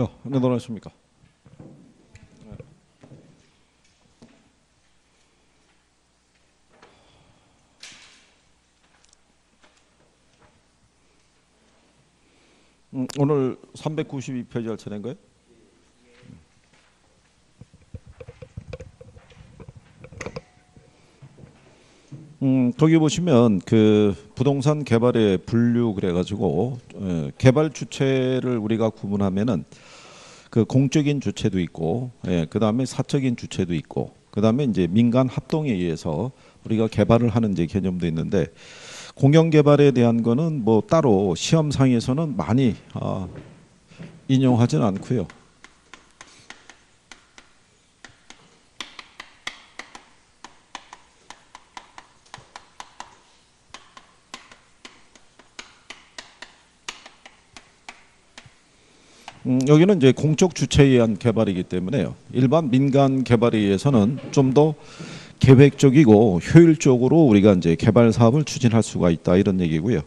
어, 네, 놀라십니까? 음, 오늘 392페이지 할 차례인 거예요? 거기 보시면 그 부동산 개발의 분류 그래가지고 에, 개발 주체를 우리가 구분하면은 그 공적인 주체도 있고, 예, 그 다음에 사적인 주체도 있고, 그 다음에 이제 민간 합동에 의해서 우리가 개발을 하는 이제 개념도 있는데 공영 개발에 대한 거는 뭐 따로 시험상에서는 많이 아, 인용하지는 않고요. 음, 여기는 이제 공적 주체에 의한 개발이기 때문에요. 일반 민간 개발에 의해서는 좀 더 계획적이고 효율적으로 우리가 이제 개발 사업을 추진할 수가 있다 이런 얘기고요.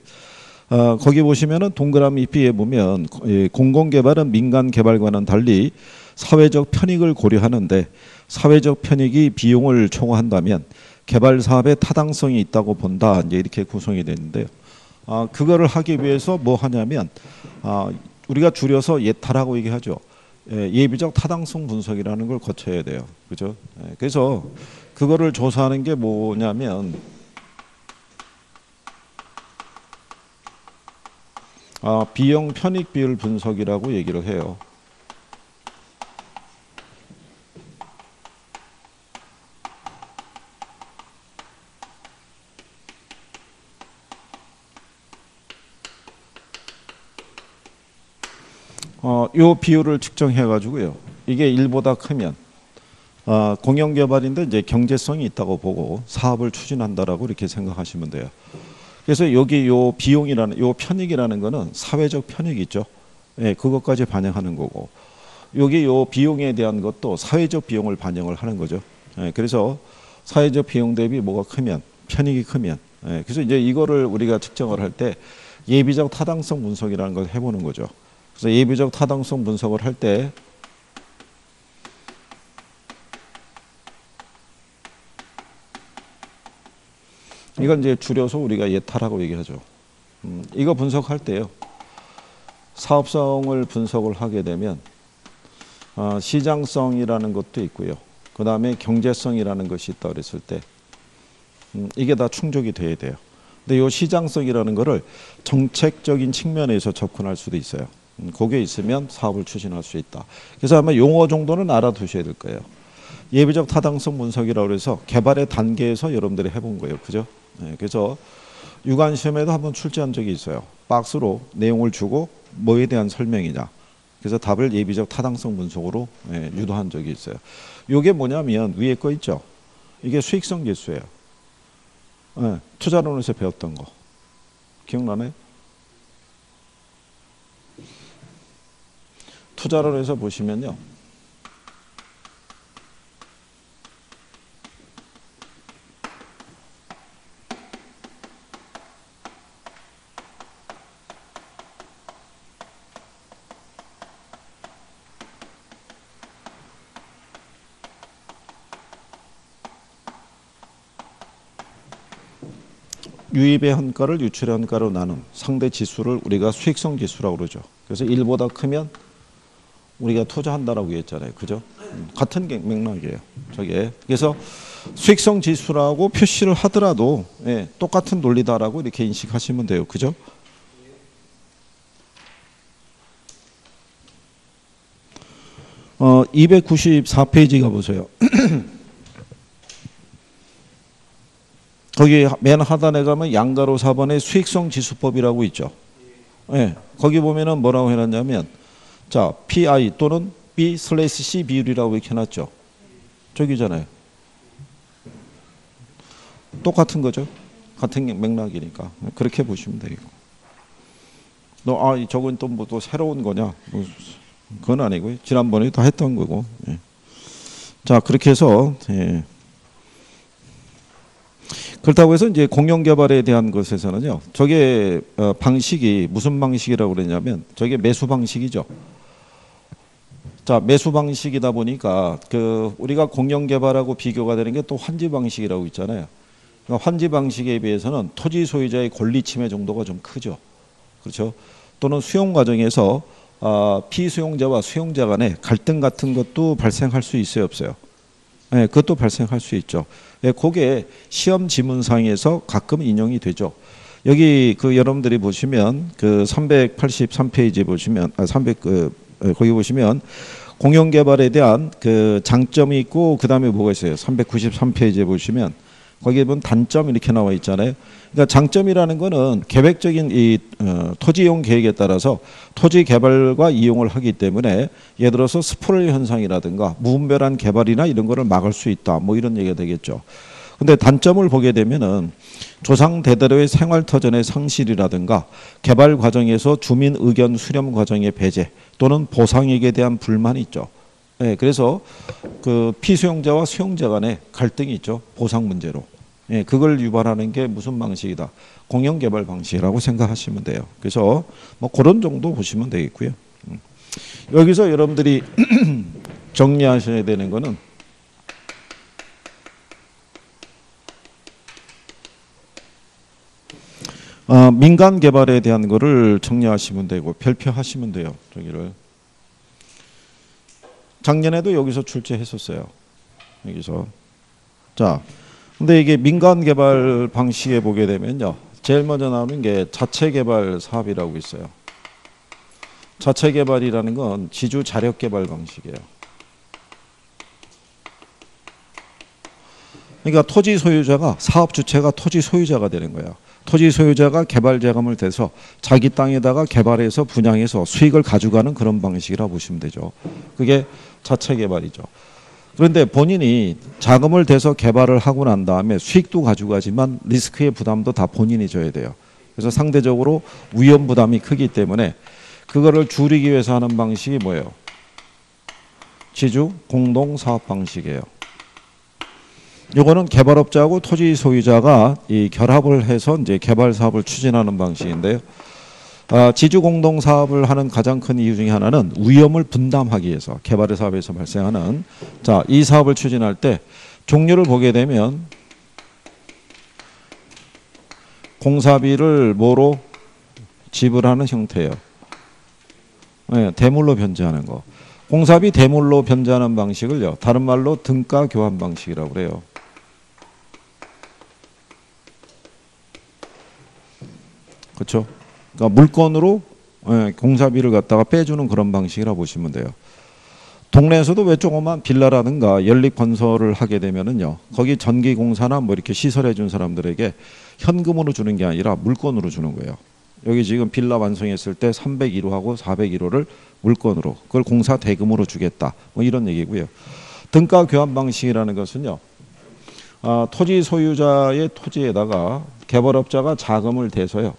아, 거기 보시면은 동그라미 B에 보면 예, 공공 개발은 민간 개발과는 달리 사회적 편익을 고려하는데 사회적 편익이 비용을 초과한다면 개발 사업의 타당성이 있다고 본다 이제 이렇게 구성이 되는데요. 아, 그거를 하기 위해서 뭐 하냐면 아, 우리가 줄여서 예타라고 얘기하죠. 예, 예비적 타당성 분석이라는 걸 거쳐야 돼요. 그죠? 예, 그래서 그거를 조사하는 게 뭐냐면 아, 비용 편익 비율 분석이라고 얘기를 해요. 요 비율을 측정해 가지고요. 이게 1보다 크면 어, 공영 개발인데 이제 경제성이 있다고 보고 사업을 추진한다라고 이렇게 생각하시면 돼요. 그래서 여기 요 비용이라는 요 편익이라는 거는 사회적 편익이 있죠. 예, 그것까지 반영하는 거고. 여기 요 비용에 대한 것도 사회적 비용을 반영을 하는 거죠. 예, 그래서 사회적 비용 대비 뭐가 크면 편익이 크면 예, 그래서 이제 이거를 우리가 측정을 할 때 예비적 타당성 분석이라는 걸 해보는 거죠. 그래서 예비적 타당성 분석을 할 때 이건 이제 줄여서 우리가 예타라고 얘기하죠. 음, 이거 분석할 때요. 사업성을 분석을 하게 되면 어, 시장성이라는 것도 있고요. 그 다음에 경제성이라는 것이 있다 그랬을 때 음, 이게 다 충족이 돼야 돼요. 근데 이 시장성이라는 거를 정책적인 측면에서 접근할 수도 있어요. 음, 그게 있으면 사업을 추진할 수 있다. 그래서 아마 용어 정도는 알아두셔야 될 거예요. 예비적 타당성 분석이라고 해서 개발의 단계에서 여러분들이 해본 거예요. 그죠? 네, 그래서 유관 시험에도 한번 출제한 적이 있어요. 박스로 내용을 주고 뭐에 대한 설명이냐. 그래서 답을 예비적 타당성 분석으로 예, 유도한 적이 있어요. 이게 뭐냐면 위에 거 있죠. 이게 수익성 지수예요. 예, 투자론에서 배웠던 거 기억나나요? 투자론에서 보시면요. 유입의 한가를 유출의 한가로 나눈 상대 지수를 우리가 수익성 지수라고 그러죠. 그래서 1보다 크면 우리가 투자한다라고 했잖아요. 그죠? 음, 같은 맥락이에요. 저게. 그래서 수익성 지수라고 표시를 하더라도 예, 똑같은 논리다라고 이렇게 인식하시면 돼요. 그죠? 어, 294페이지 가보세요. 거기 맨 하단에 가면 양가로 4번에 수익성 지수법이라고 있죠. 예, 거기 보면은 뭐라고 해놨냐면 자, PI 또는 B 슬래시 C 비율이라고 이렇게 해놨죠. 저기잖아요. 똑같은 거죠. 같은 맥락이니까 그렇게 보시면 돼요. 너 아, 저건 또 뭐 또 새로운 거냐? 뭐 그건 아니고요. 지난번에 다 했던 거고. 예. 자, 그렇게 해서 예. 그렇다고 해서 이제 공영 개발에 대한 것에서는요. 저게 어, 방식이 무슨 방식이라고 그러냐면 저게 매수 방식이죠. 자 매수 방식이다 보니까 그 우리가 공영 개발하고 비교가 되는 게 또 환지 방식이라고 있잖아요. 그러니까 환지 방식에 비해서는 토지 소유자의 권리 침해 정도가 좀 크죠. 그렇죠. 또는 수용 과정에서 아, 피수용자와 수용자 간의 갈등 같은 것도 발생할 수 있어요, 없어요? 네, 그것도 발생할 수 있죠. 네, 그게 시험 지문상에서 가끔 인용이 되죠. 여기 그 여러분들이 보시면 그 383페이지 보시면 아 300 그 거기 보시면 공영 개발에 대한 그 장점이 있고 그다음에 뭐가 있어요? 393페이지에 보시면 거기에 보면 단점 이렇게 나와 있잖아요. 그러니까 장점이라는 거는 계획적인 이 어, 토지 이용 계획에 따라서 토지 개발과 이용을 하기 때문에 예를 들어서 스포럴 현상이라든가 무분별한 개발이나 이런 거를 막을 수 있다. 뭐 이런 얘기가 되겠죠. 근데 단점을 보게 되면은 조상 대대로의 생활 터전의 상실이라든가 개발 과정에서 주민 의견 수렴 과정의 배제 또는 보상액에 대한 불만이 있죠. 예, 그래서 그 피수용자와 수용자 간의 갈등이 있죠. 보상 문제로. 예, 그걸 유발하는 게 무슨 방식이다. 공영 개발 방식이라고 생각하시면 돼요. 그래서 뭐 그런 정도 보시면 되겠고요. 음. 여기서 여러분들이 정리하셔야 되는 거는 어, 민간 개발에 대한 거를 정리하시면 되고 별표하시면 돼요. 저기를 작년에도 여기서 출제했었어요. 여기서 자, 근데 이게 민간 개발 방식에 보게 되면요, 제일 먼저 나오는 게 자체 개발 사업이라고 있어요. 자체 개발이라는 건 지주 자력 개발 방식이에요. 그러니까 토지 소유자가 사업 주체가 토지 소유자가 되는 거예요. 토지 소유자가 개발 자금을 대서 자기 땅에다가 개발해서 분양해서 수익을 가져가는 그런 방식이라 보시면 되죠. 그게 자체 개발이죠. 그런데 본인이 자금을 대서 개발을 하고 난 다음에 수익도 가져가지만 리스크의 부담도 다 본인이 져야 돼요. 그래서 상대적으로 위험 부담이 크기 때문에 그거를 줄이기 위해서 하는 방식이 뭐예요? 지주 공동 사업 방식이에요. 요거는 개발업자하고 토지 소유자가 이 결합을 해서 이제 개발 사업을 추진하는 방식인데요. 아, 지주 공동 사업을 하는 가장 큰 이유 중에 하나는 위험을 분담하기 위해서 개발의 사업에서 발생하는 자, 이 사업을 추진할 때 종류를 보게 되면 공사비를 뭐로 지불하는 형태예요. 네, 대물로 변제하는 거. 공사비 대물로 변제하는 방식을요. 다른 말로 등가 교환 방식이라고 그래요. 그렇죠? 그러니까 물건으로 예, 공사비를 갖다가 빼주는 그런 방식이라 보시면 돼요. 동네에서도 왜 조그만 빌라라든가 연립 건설을 하게 되면은요 거기 전기 공사나 뭐 이렇게 시설해 준 사람들에게 현금으로 주는 게 아니라 물건으로 주는 거예요. 여기 지금 빌라 완성했을 때 301호하고 401호를 물건으로 그걸 공사 대금으로 주겠다 뭐 이런 얘기고요. 등가 교환 방식이라는 것은요 아, 토지 소유자의 토지에다가 개발업자가 자금을 대서요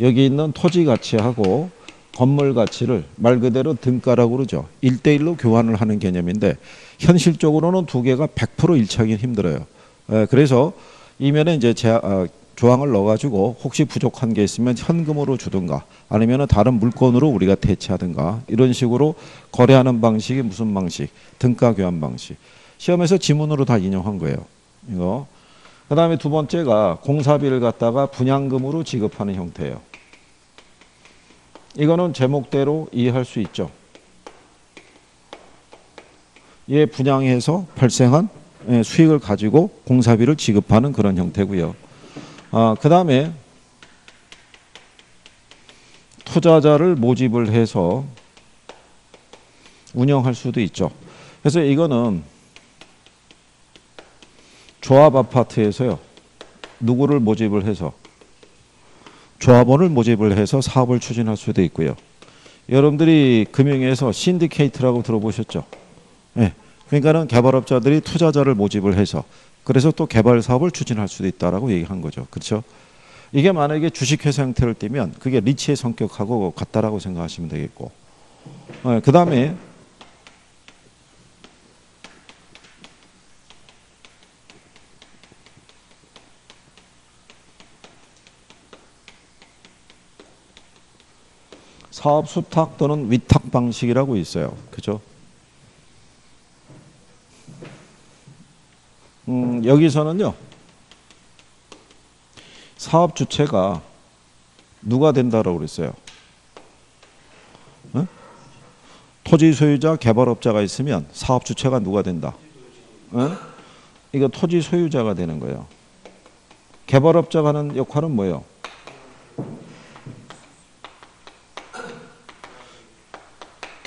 여기 있는 토지 가치하고 건물 가치를 말 그대로 등가라고 그러죠. 일대일로 교환을 하는 개념인데 현실적으로는 두 개가 100% 일치하기 힘들어요. 에, 그래서 이면에 이제 제, 아, 조항을 넣어가지고 혹시 부족한 게 있으면 현금으로 주든가 아니면 다른 물건으로 우리가 대체하든가 이런 식으로 거래하는 방식이 무슨 방식? 등가 교환 방식. 시험에서 지문으로 다 인용한 거예요. 이거. 그 다음에 두 번째가 공사비를 갖다가 분양금으로 지급하는 형태예요. 이거는 제목대로 이해할 수 있죠. 얘 분양해서 발생한 예, 수익을 가지고 공사비를 지급하는 그런 형태고요. 아, 그 다음에 투자자를 모집을 해서 운영할 수도 있죠. 그래서 이거는 조합 아파트에서요. 누구를 모집을 해서 조합원을 모집을 해서 사업을 추진할 수도 있고요. 여러분들이 금융에서 신디케이트라고 들어보셨죠? 네. 그러니까는 개발업자들이 투자자를 모집을 해서 그래서 또 개발 사업을 추진할 수도 있다라고 얘기한 거죠. 그렇죠? 이게 만약에 주식회사 형태를 띠면 그게 리치의 성격하고 같다라고 생각하시면 되겠고 네. 그 다음에 사업 수탁 또는 위탁 방식이라고 있어요. 그죠? 음, 여기서는요. 사업 주체가 누가 된다라고 그랬어요? 응? 토지 소유자, 개발업자가 있으면 사업 주체가 누가 된다? 응? 이거 토지 소유자가 되는 거예요. 개발업자가 하는 역할은 뭐예요?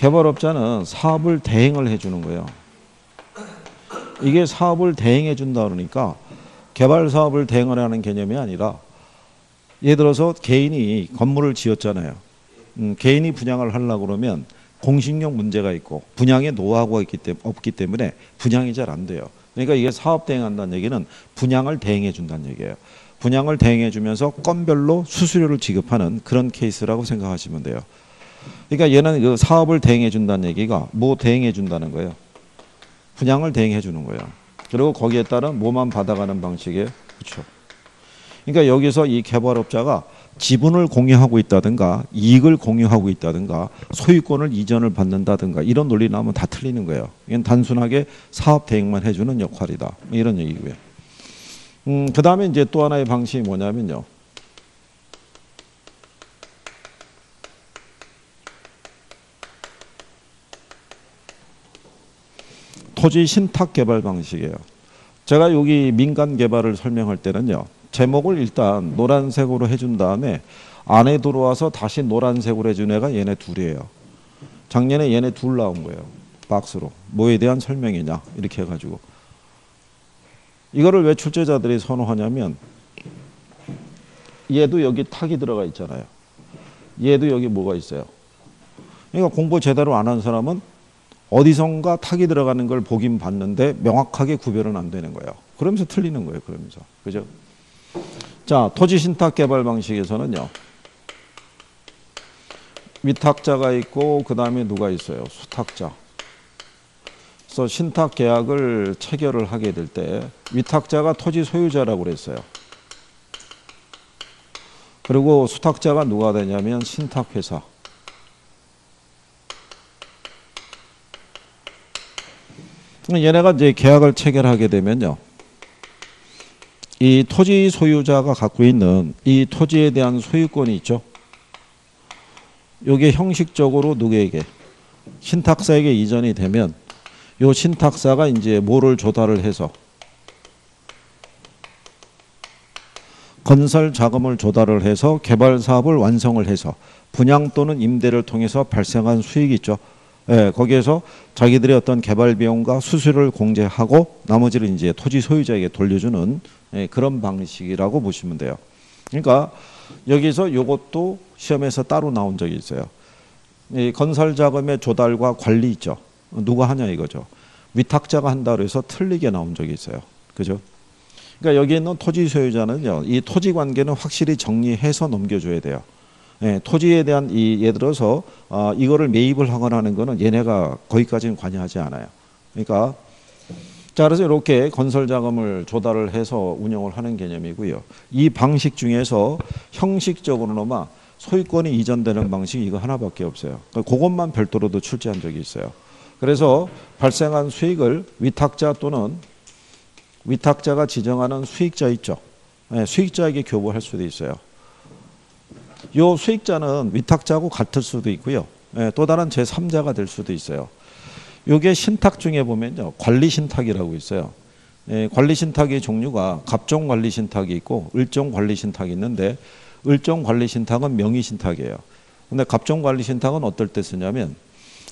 개발업자는 사업을 대행을 해주는 거예요. 이게 사업을 대행해 준다 그러니까 개발 사업을 대행을 하는 개념이 아니라 예를 들어서 개인이 건물을 지었잖아요. 음, 개인이 분양을 하려고 그러면 공식력 문제가 있고 분양의 노하우가 있기 때문에 없기 때문에 분양이 잘 안 돼요. 그러니까 이게 사업 대행한다는 얘기는 분양을 대행해 준다는 얘기예요. 분양을 대행해 주면서 건별로 수수료를 지급하는 그런 케이스라고 생각하시면 돼요. 그러니까 얘는 그 사업을 대행해 준다는 얘기가 뭐 대행해 준다는 거예요. 분양을 대행해 주는 거예요. 그리고 거기에 따른 뭐만 받아가는 방식의 그렇죠. 그러니까 여기서 이 개발업자가 지분을 공유하고 있다든가 이익을 공유하고 있다든가 소유권을 이전을 받는다든가 이런 논리 나오면 다 틀리는 거예요. 이건 단순하게 사업 대행만 해주는 역할이다. 뭐 이런 얘기고요. 음, 그 다음에 이제 또 하나의 방식이 뭐냐면요. 토지 신탁 개발 방식이에요. 제가 여기 민간 개발을 설명할 때는요. 제목을 일단 노란색으로 해준 다음에 안에 들어와서 다시 노란색으로 해준 애가 얘네 둘이에요. 작년에 얘네 둘 나온 거예요. 박스로. 뭐에 대한 설명이냐 이렇게 해가지고. 이거를 왜 출제자들이 선호하냐면 얘도 여기 탁이 들어가 있잖아요. 얘도 여기 뭐가 있어요. 그러니까 공부 제대로 안 한 사람은 어디선가 탁이 들어가는 걸 보긴 봤는데 명확하게 구별은 안 되는 거예요. 그러면서 틀리는 거예요. 그러면서. 그죠? 자, 토지 신탁 개발 방식에서는요. 위탁자가 있고 그다음에 누가 있어요? 수탁자. 그래서 신탁 계약을 체결을 하게 될 때 위탁자가 토지 소유자라고 그랬어요. 그리고 수탁자가 누가 되냐면 신탁회사. 얘네가 이제 계약을 체결하게 되면요. 이 토지 소유자가 갖고 있는 이 토지에 대한 소유권이 있죠. 이게 형식적으로 누구에게 신탁사에게 이전이 되면 요 신탁사가 이제 뭐를 조달을 해서 건설 자금을 조달을 해서 개발 사업을 완성을 해서 분양 또는 임대를 통해서 발생한 수익이 있죠. 예, 거기에서 자기들의 어떤 개발 비용과 수수료를 공제하고 나머지를 이제 토지 소유자에게 돌려주는 예, 그런 방식이라고 보시면 돼요. 그러니까 여기서 이것도 시험에서 따로 나온 적이 있어요. 이 건설 자금의 조달과 관리 있죠. 누가 하냐 이거죠. 위탁자가 한다고 해서 틀리게 나온 적이 있어요. 그죠? 그러니까 여기 있는 토지 소유자는요. 이 토지 관계는 확실히 정리해서 넘겨줘야 돼요. 예, 토지에 대한 이 예를 들어서 어, 이거를 매입을 하거나 하는 거는 얘네가 거기까지는 관여하지 않아요. 그러니까 자 그래서 이렇게 건설 자금을 조달을 해서 운영을 하는 개념이고요. 이 방식 중에서 형식적으로는만 소유권이 이전되는 방식이 이거 하나밖에 없어요. 그러니까 그것만 별도로도 출제한 적이 있어요. 그래서 발생한 수익을 위탁자 또는 위탁자가 지정하는 수익자 있죠. 네, 수익자에게 교부할 수도 있어요. 요 수익자는 위탁자하고 같을 수도 있고요. 예, 또 다른 제3자가 될 수도 있어요. 요게 신탁 중에 보면요. 관리 신탁이라고 있어요. 예, 관리 신탁의 종류가 갑종 관리 신탁이 있고 을종 관리 신탁이 있는데 을종 관리 신탁은 명의 신탁이에요. 근데 갑종 관리 신탁은 어떨 때 쓰냐면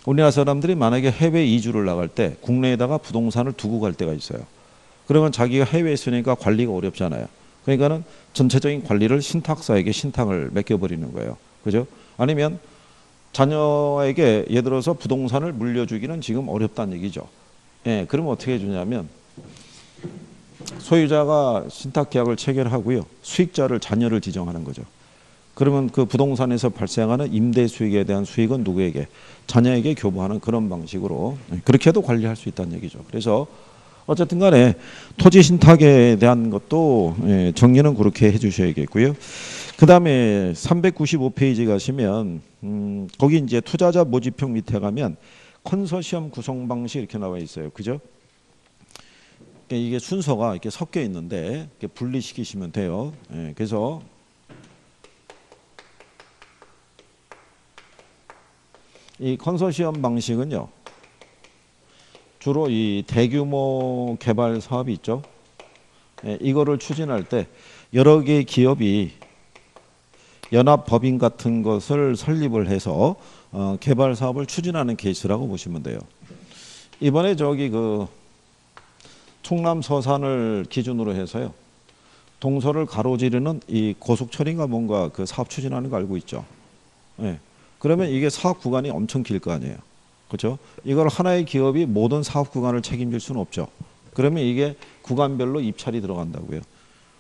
우리나라 사람들이 만약에 해외 이주를 나갈 때 국내에다가 부동산을 두고 갈 때가 있어요. 그러면 자기가 해외에 있으니까 관리가 어렵잖아요. 그러니까는 전체적인 관리를 신탁사에게 신탁을 맡겨버리는 거예요. 그죠? 아니면 자녀에게 예를 들어서 부동산을 물려주기는 지금 어렵다는 얘기죠. 예, 그러면 어떻게 해주냐면 소유자가 신탁 계약을 체결하고요. 수익자를 자녀를 지정하는 거죠. 그러면 그 부동산에서 발생하는 임대 수익에 대한 수익은 누구에게? 자녀에게 교부하는 그런 방식으로 그렇게 도 관리할 수 있다는 얘기죠. 그래서 어쨌든 간에 토지 신탁에 대한 것도 예, 정리는 그렇게 해주셔야겠고요. 그 다음에 395페이지 가시면 음, 거기 이제 투자자 모집형 밑에 가면 컨소시엄 구성 방식 이렇게 나와 있어요. 그죠? 그러니까 이게 순서가 이렇게 섞여 있는데 이렇게 분리시키시면 돼요. 예, 그래서 이 컨소시엄 방식은요. 주로 이 대규모 개발 사업이 있죠. 예, 이거를 추진할 때 여러 개의 기업이 연합 법인 같은 것을 설립을 해서 어, 개발 사업을 추진하는 케이스라고 보시면 돼요. 이번에 저기 그 충남 서산을 기준으로 해서요. 동서를 가로지르는 이 고속철인가 뭔가 그 사업 추진하는 거 알고 있죠. 예. 그러면 이게 사업 구간이 엄청 길 거 아니에요. 그렇죠? 이걸 하나의 기업이 모든 사업 구간을 책임질 수는 없죠. 그러면 이게 구간별로 입찰이 들어간다고요.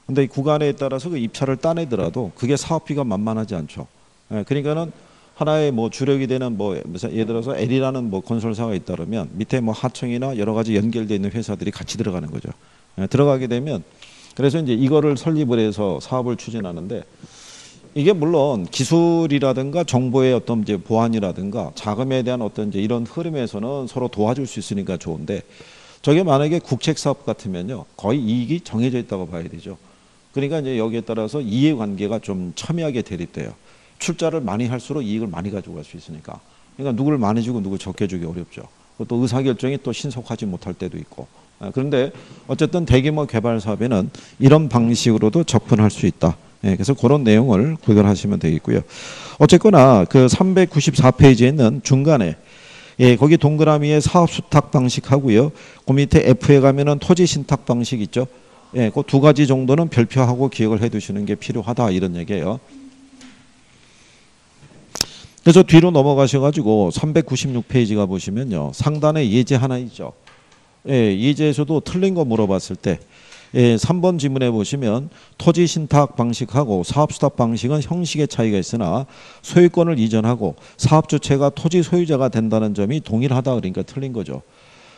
근데 이 구간에 따라서 그 입찰을 따내더라도 그게 사업비가 만만하지 않죠. 예, 그러니까는 하나의 뭐 주력이 되는 뭐 예를 들어서 L이라는 뭐 건설사가 있다면 밑에 뭐 하청이나 여러 가지 연결되어 있는 회사들이 같이 들어가는 거죠. 예, 들어가게 되면 그래서 이제 이거를 설립을 해서 사업을 추진하는데 이게 물론 기술이라든가 정보의 어떤 이제 보안이라든가 자금에 대한 어떤 이제 이런 흐름에서는 서로 도와줄 수 있으니까 좋은데 저게 만약에 국책 사업 같으면요 거의 이익이 정해져 있다고 봐야 되죠. 그러니까 이제 여기에 따라서 이해관계가 좀 첨예하게 대립돼요. 출자를 많이 할수록 이익을 많이 가져갈 수 있으니까. 그러니까 누구를 많이 주고 누구 적게 주기 어렵죠. 또 의사결정이 또 신속하지 못할 때도 있고. 아, 그런데 어쨌든 대규모 개발 사업에는 이런 방식으로도 접근할 수 있다. 예, 그래서 그런 내용을 구별하시면 되겠고요. 어쨌거나 그 394페이지에 있는 중간에 예, 거기 동그라미에 사업 수탁 방식 하고요. 그 밑에 F에 가면은 토지 신탁 방식 있죠. 예, 그 두 가지 정도는 별표하고 기억을 해 두시는 게 필요하다 이런 얘기예요. 그래서 뒤로 넘어가셔 가지고 396페이지가 보시면요. 상단에 예제 하나 있죠. 예, 예제에서도 틀린 거 물어봤을 때 예, 3번 지문에 보시면 토지 신탁 방식하고 사업 수탁 방식은 형식의 차이가 있으나 소유권을 이전하고 사업 주체가 토지 소유자가 된다는 점이 동일하다 그러니까 틀린 거죠.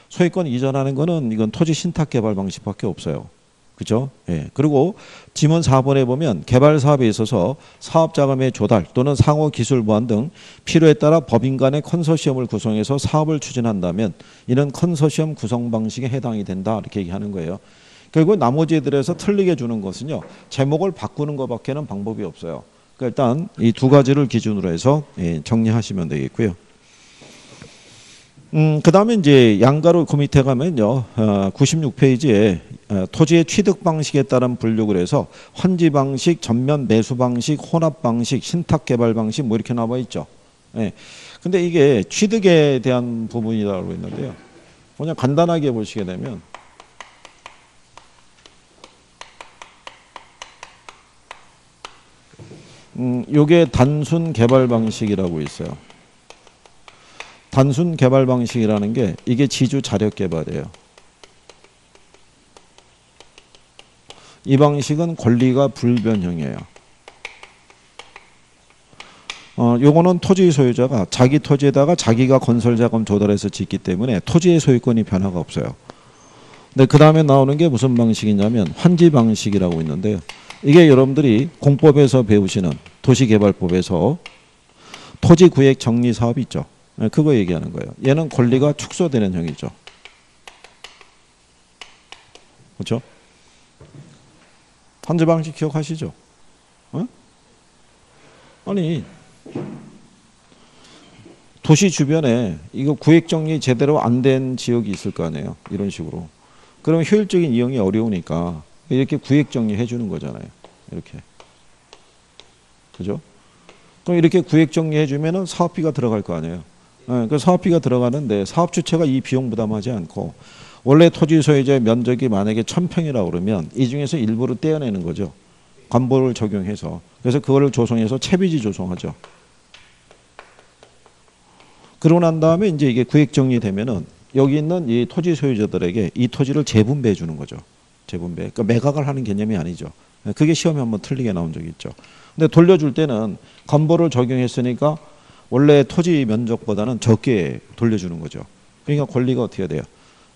소유권 이전하는 거는 이건 토지 신탁 개발 방식밖에 없어요. 그죠? 예. 그리고 지문 4번에 보면 개발 사업에 있어서 사업 자금의 조달 또는 상호 기술 보완 등 필요에 따라 법인 간의 컨소시엄을 구성해서 사업을 추진한다면 이는 컨소시엄 구성 방식에 해당이 된다 이렇게 얘기하는 거예요. 결국 나머지 애들에서 틀리게 주는 것은요. 제목을 바꾸는 것밖에는 방법이 없어요. 그러니까 일단 이 두 가지를 기준으로 해서 예, 정리하시면 되겠고요. 음, 그 다음에 이제 양가로 그 밑에 가면요. 어, 96페이지에 어, 토지의 취득 방식에 따른 분류를 해서 환지 방식, 전면 매수 방식, 혼합 방식, 신탁 개발 방식 뭐 이렇게 나와 있죠. 예. 근데 이게 취득에 대한 부분이라고 했는데요. 그냥 간단하게 보시게 되면 음, 요게 단순 개발 방식이라고 있어요. 단순 개발 방식이라는 게 이게 지주 자력 개발이에요. 이 방식은 권리가 불변형이에요. 어, 요거는 토지 소유자가 자기 토지에다가 자기가 건설 자금 조달해서 짓기 때문에 토지의 소유권이 변화가 없어요. 근데 그 다음에 나오는 게 무슨 방식이냐면 환지 방식이라고 있는데요. 이게 여러분들이 공법에서 배우시는 도시개발법에서 토지구획 정리 사업 있죠. 네, 그거 얘기하는 거예요. 얘는 권리가 축소되는 형이죠. 그렇죠? 환지 방식 기억하시죠? 어? 아니 도시 주변에 이거 구획 정리 제대로 안 된 지역이 있을 거 아니에요. 이런 식으로. 그러면 효율적인 이용이 어려우니까 이렇게 구획 정리해 주는 거잖아요. 이렇게. 그죠? 그럼 이렇게 구획 정리해 주면은 사업비가 들어갈 거 아니에요. 네, 그 사업비가 들어가는데 사업 주체가 이 비용 부담하지 않고 원래 토지 소유자의 면적이 만약에 천평이라고 그러면 이 중에서 일부를 떼어내는 거죠. 관보를 적용해서. 그래서 그거를 조성해서 채비지 조성하죠. 그러고 난 다음에 이제 이게 구획 정리되면은 여기 있는 이 토지 소유자들에게 이 토지를 재분배해 주는 거죠. 재분배. 그러니까 매각을 하는 개념이 아니죠. 그게 시험에 한번 틀리게 나온 적이 있죠. 근데 돌려줄 때는 건보를 적용했으니까 원래 토지 면적보다는 적게 돌려주는 거죠. 그러니까 권리가 어떻게 돼요?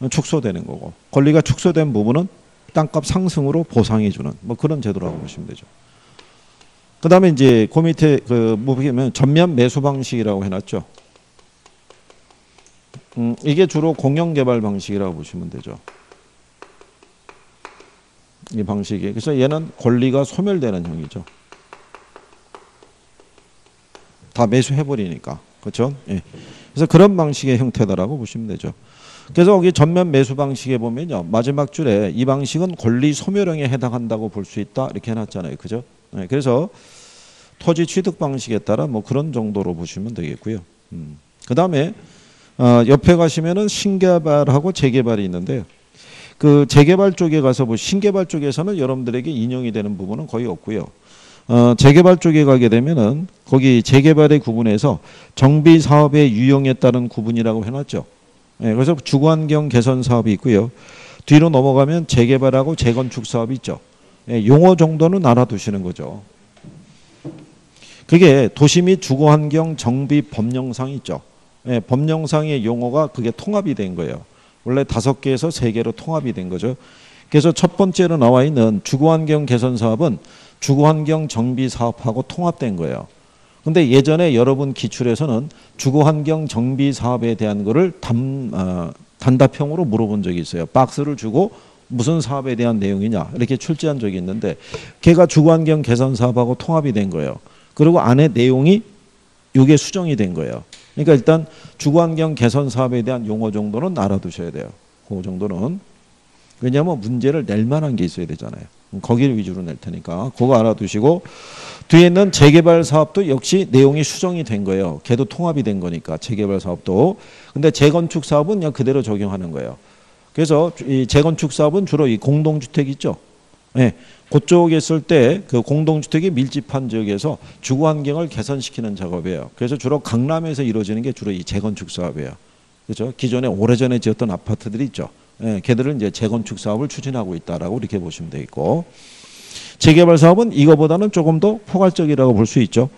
축소되는 거고 권리가 축소된 부분은 땅값 상승으로 보상해 주는 뭐 그런 제도라고 보시면 되죠. 그 다음에 이제 그 밑에 그 보면 전면 매수 방식이라고 해놨죠. 음, 이게 주로 공영 개발 방식이라고 보시면 되죠. 이 방식이. 그래서 얘는 권리가 소멸되는 형이죠. 다 매수해버리니까. 그렇죠? 예. 그래서 그런 방식의 형태다라고 보시면 되죠. 그래서 여기 전면 매수 방식에 보면요. 마지막 줄에 이 방식은 권리 소멸형에 해당한다고 볼 수 있다. 이렇게 해놨잖아요. 그죠? 예. 그래서 토지 취득 방식에 따라 뭐 그런 정도로 보시면 되겠고요. 음. 그 다음에 어, 옆에 가시면은 신개발하고 재개발이 있는데요. 그 재개발 쪽에 가서 뭐 신개발 쪽에서는 여러분들에게 인용이 되는 부분은 거의 없고요. 어, 재개발 쪽에 가게 되면은 거기 재개발의 구분에서 정비 사업의 유형에 따른 구분이라고 해놨죠. 예, 그래서 주거환경 개선 사업이 있고요. 뒤로 넘어가면 재개발하고 재건축 사업이 있죠. 예, 용어 정도는 알아두시는 거죠. 그게 도시 및 주거환경 정비 법령상 있죠. 예, 법령상의 용어가 그게 통합이 된 거예요. 원래 다섯 개에서 세 개로 통합이 된 거죠. 그래서 첫 번째로 나와 있는 주거환경 개선 사업은 주거환경 정비 사업하고 통합된 거예요. 근데 예전에 여러분 기출에서는 주거환경 정비 사업에 대한 거를 단, 어, 단답형으로 물어본 적이 있어요. 박스를 주고 무슨 사업에 대한 내용이냐 이렇게 출제한 적이 있는데 걔가 주거환경 개선 사업하고 통합이 된 거예요. 그리고 안에 내용이 이게 수정이 된 거예요. 그러니까 일단 주거환경 개선 사업에 대한 용어 정도는 알아두셔야 돼요. 그 정도는 왜냐하면 문제를 낼 만한 게 있어야 되잖아요. 거기를 위주로 낼 테니까 그거 알아두시고 뒤에 있는 재개발 사업도 역시 내용이 수정이 된 거예요. 걔도 통합이 된 거니까 재개발 사업도. 근데 재건축 사업은 그냥 그대로 적용하는 거예요. 그래서 이 재건축 사업은 주로 이 공동주택 있죠. 예. 네. 그쪽에 있을 때 그 공동주택이 밀집한 지역에서 주거 환경을 개선시키는 작업이에요. 그래서 주로 강남에서 이루어지는 게 주로 이 재건축 사업이에요. 그렇죠? 기존에 오래전에 지었던 아파트들이 있죠. 예, 걔들은 이제 재건축 사업을 추진하고 있다라고 이렇게 보시면 되겠고 재개발 사업은 이거보다는 조금 더 포괄적이라고 볼 수 있죠.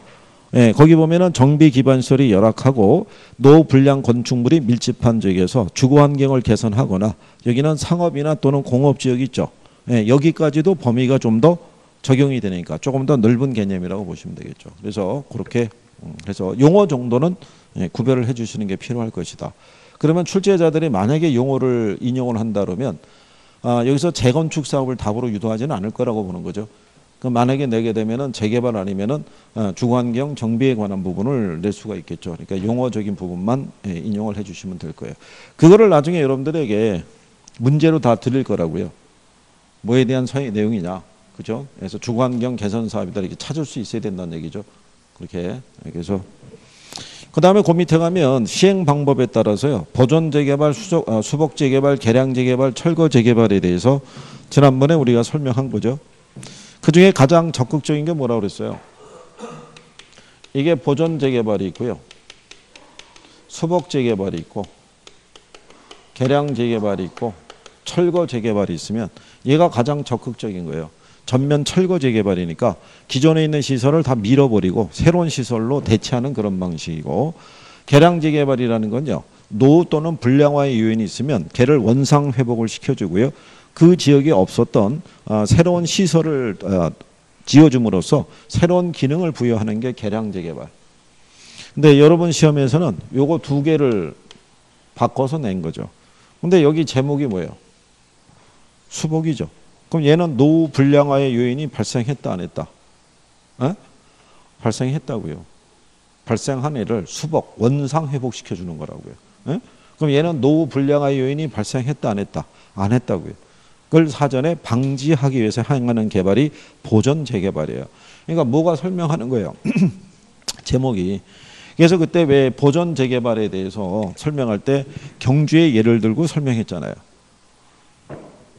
예, 거기 보면은 정비 기반 시설이 열악하고 노불량 건축물이 밀집한 지역에서 주거 환경을 개선하거나 여기는 상업이나 또는 공업 지역이 있죠. 예, 여기까지도 범위가 좀 더 적용이 되니까 조금 더 넓은 개념이라고 보시면 되겠죠. 그래서 그렇게 음, 그래서 용어 정도는 예, 구별을 해주시는 게 필요할 것이다. 그러면 출제자들이 만약에 용어를 인용을 한다 그러면 아, 여기서 재건축 사업을 답으로 유도하지는 않을 거라고 보는 거죠. 그 만약에 내게 되면은 재개발 아니면은 아, 주거환경 정비에 관한 부분을 낼 수가 있겠죠. 그러니까 용어적인 부분만 예, 인용을 해주시면 될 거예요. 그거를 나중에 여러분들에게 문제로 다 드릴 거라고요. 뭐에 대한 서의 내용이냐, 그죠? 그래서 주거환경 개선 사업이다 이렇게 찾을 수 있어야 된다는 얘기죠. 그렇게 그래서 그 다음에 그 밑에 가면 시행 방법에 따라서요. 보존 재개발, 수적, 어, 수복 재개발, 개량 재개발, 철거 재개발에 대해서 지난번에 우리가 설명한 거죠. 그 중에 가장 적극적인 게 뭐라고 그랬어요? 이게 보존 재개발이 있고요. 수복 재개발이 있고 개량 재개발이 있고 철거 재개발이 있으면 얘가 가장 적극적인 거예요. 전면 철거 재개발이니까 기존에 있는 시설을 다 밀어버리고 새로운 시설로 대체하는 그런 방식이고 개량 재개발이라는 건요. 노후 또는 불량화의 요인이 있으면 개를 원상 회복을 시켜주고요. 그 지역에 없었던 어, 새로운 시설을 어, 지어줌으로써 새로운 기능을 부여하는 게 개량 재개발. 근데 여러분 시험에서는 요거 두 개를 바꿔서 낸 거죠. 근데 여기 제목이 뭐예요? 수복이죠. 그럼 얘는 노후 불량화의 요인이 발생했다 안 했다? 에? 발생했다고요. 발생한 애를 수복 원상 회복시켜 주는 거라고요. 에? 그럼 얘는 노후 불량화의 요인이 발생했다 안 했다? 안 했다고요. 그걸 사전에 방지하기 위해서 행하는 개발이 보전 재개발이에요. 그러니까 뭐가 설명하는 거예요? 제목이. 그래서 그때 왜 보전 재개발에 대해서 설명할 때 경주의 예를 들고 설명했잖아요.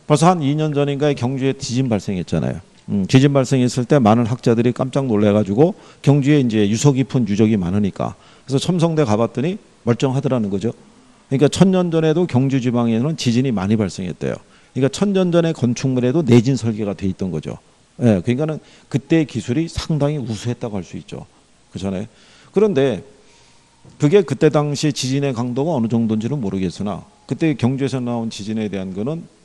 벌써 한 2년 전인가에 경주에 지진 발생했잖아요. 음, 지진 발생했을 때 많은 학자들이 깜짝 놀래가지고 경주에 이제 유서 깊은 유적이 많으니까 그래서 첨성대 가봤더니 멀쩡하더라는 거죠. 그러니까 천년 전에도 경주 지방에는 지진이 많이 발생했대요. 그러니까 천년 전의 건축물에도 내진 설계가 돼 있던 거죠. 예, 그러니까는 그때 기술이 상당히 우수했다고 할 수 있죠. 그 전에 그런데 그게 그때 당시 지진의 강도가 어느 정도인지는 모르겠으나 그때 경주에서 나온 지진에 대한 거는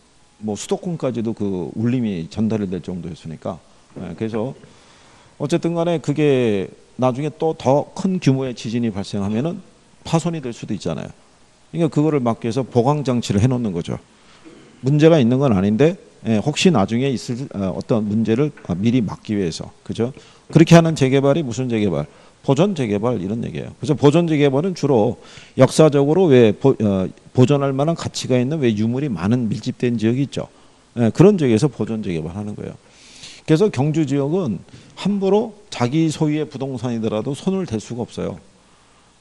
뭐 수도권까지도 그 울림이 전달이 될 정도였으니까 예, 그래서 어쨌든 간에 그게 나중에 또 더 큰 규모의 지진이 발생하면은 파손이 될 수도 있잖아요. 그러니까 그거를 막기 위해서 보강 장치를 해놓는 거죠. 문제가 있는 건 아닌데 예, 혹시 나중에 있을 어, 어떤 문제를 아, 미리 막기 위해서 그죠? 그렇게 하는 재개발이 무슨 재개발? 보존 재개발 이런 얘기예요. 그래서 보존 재개발은 주로 역사적으로 왜 보, 어, 보존할 만한 가치가 있는 왜 유물이 많은 밀집된 지역이 있죠. 예, 그런 지역에서 보존 재개발하는 거예요. 그래서 경주 지역은 함부로 자기 소유의 부동산이더라도 손을 댈 수가 없어요.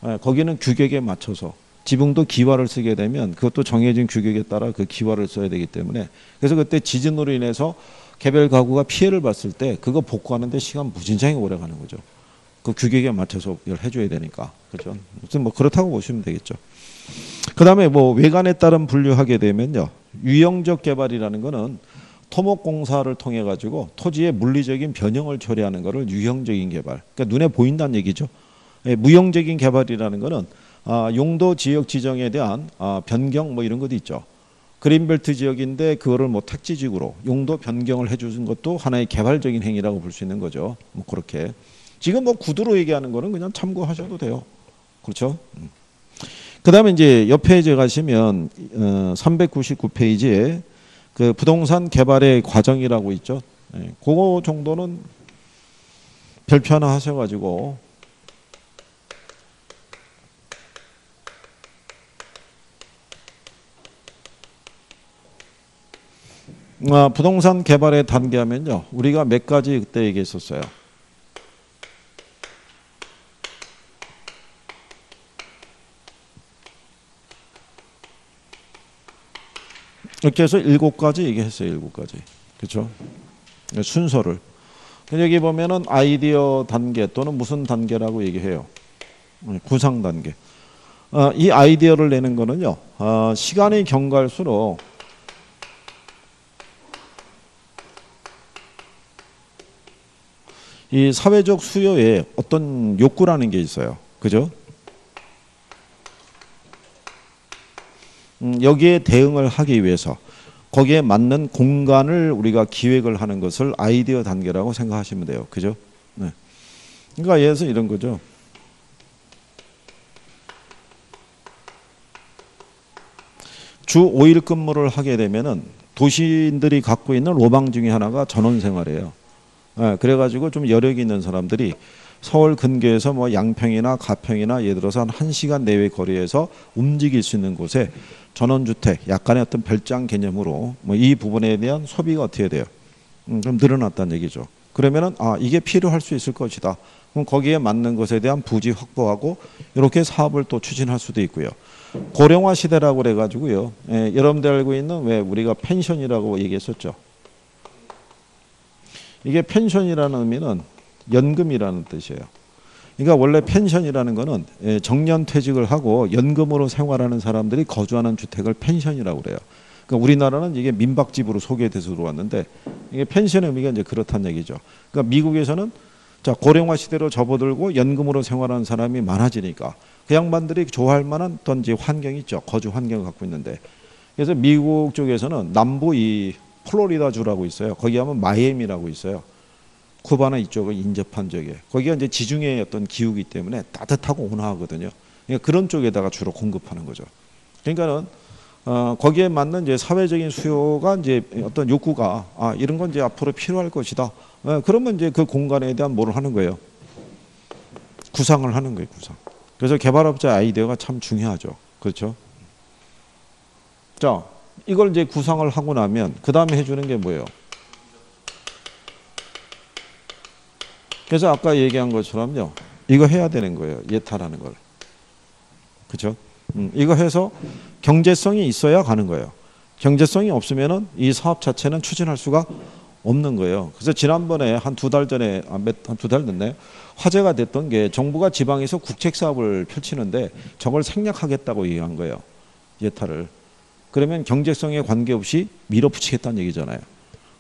예, 거기는 규격에 맞춰서 지붕도 기와를 쓰게 되면 그것도 정해진 규격에 따라 그 기와를 써야 되기 때문에 그래서 그때 지진으로 인해서 개별 가구가 피해를 봤을 때 그거 복구하는데 시간 무진장이 오래 가는 거죠. 그 규격에 맞춰서 해줘야 되니까 그죠. 무슨 뭐 그렇다고 보시면 되겠죠. 그 다음에 뭐 외관에 따른 분류하게 되면요 유형적 개발이라는 거는 토목공사를 통해 가지고 토지의 물리적인 변형을 처리하는 것을 유형적인 개발. 그러니까 눈에 보인다는 얘기죠. 예, 무형적인 개발이라는 거는 아, 용도 지역 지정에 대한 아, 변경 뭐 이런 것도 있죠. 그린벨트 지역인데 그거를 뭐 택지지구로 용도 변경을 해주는 것도 하나의 개발적인 행위라고 볼 수 있는 거죠. 뭐 그렇게 지금 뭐 구두로 얘기하는 거는 그냥 참고하셔도 돼요. 그렇죠? 음. 그다음에 이제 옆에 이제 가시면 어, 399페이지에 그 부동산 개발의 과정이라고 있죠. 예, 그거 정도는 별표 하나 하셔가지고 아, 부동산 개발의 단계하면요. 우리가 몇 가지 그때 얘기했었어요. 이렇게 해서 일곱 가지 얘기했어요. 일곱 가지. 그렇죠? 순서를. 여기 보면은 아이디어 단계 또는 무슨 단계라고 얘기해요. 구상 단계. 어, 이 아이디어를 내는 거는요. 어, 시간이 경과할수록 이 사회적 수요에 어떤 욕구라는 게 있어요. 그죠? 여기에 대응을 하기 위해서 거기에 맞는 공간을 우리가 기획을 하는 것을 아이디어 단계라고 생각하시면 돼요. 그죠? 네. 그러니까 들어서 이런 거죠. 주 5일 근무를 하게 되면은 도시인들이 갖고 있는 로망 중에 하나가 전원 생활이에요. 예, 그래가지고 좀 여력 있는 사람들이 서울 근교에서 뭐 양평이나 가평이나 예를 들어서 한 1시간 내외 거리에서 움직일 수 있는 곳에 전원주택 약간의 어떤 별장 개념으로 뭐 이 부분에 대한 소비가 어떻게 돼요? 음, 좀 늘어났다는 얘기죠. 그러면은 아 이게 필요할 수 있을 것이다. 그럼 거기에 맞는 것에 대한 부지 확보하고 이렇게 사업을 또 추진할 수도 있고요. 고령화 시대라고 그래가지고요. 예, 여러분들 알고 있는 왜 우리가 펜션이라고 얘기했었죠. 이게 펜션이라는 의미는 연금이라는 뜻이에요. 그러니까 원래 펜션이라는 거는 예, 정년 퇴직을 하고 연금으로 생활하는 사람들이 거주하는 주택을 펜션이라고 그래요. 그러니까 우리나라는 이게 민박집으로 소개돼서 들어왔는데 이게 펜션의 의미가 이제 그렇다는 얘기죠. 그러니까 미국에서는 자 고령화 시대로 접어들고 연금으로 생활하는 사람이 많아지니까 그 양반들이 좋아할 만한 어떤 환경이 있죠. 거주 환경을 갖고 있는데 그래서 미국 쪽에서는 남부 이 플로리다 주라고 있어요. 거기 하면 마이애미라고 있어요. 쿠바나 이쪽은 인접한 쪽에 거기가 이제 지중해 어떤 기후기 때문에 따뜻하고 온화하거든요. 그러니까 그런 쪽에다가 주로 공급하는 거죠. 그러니까는 어, 거기에 맞는 이제 사회적인 수요가 이제 어떤 욕구가 아 이런 건 이제 앞으로 필요할 것이다. 어, 그러면 이제 그 공간에 대한 뭐를 하는 거예요? 구상을 하는 거예요, 구상. 그래서 개발업자 아이디어가 참 중요하죠. 그렇죠? 자, 이걸 이제 구상을 하고 나면 그 다음에 해주는 게 뭐예요? 그래서 아까 얘기한 것처럼요. 이거 해야 되는 거예요. 예타라는 걸. 그렇죠? 음, 이거 해서 경제성이 있어야 가는 거예요. 경제성이 없으면은 이 사업 자체는 추진할 수가 없는 거예요. 그래서 지난번에 한 두 달 전에 아, 한두 달 됐네 화제가 됐던 게 정부가 지방에서 국책 사업을 펼치는데 저걸 생략하겠다고 얘기한 거예요. 예타를. 그러면 경제성에 관계없이 밀어붙이겠다는 얘기잖아요.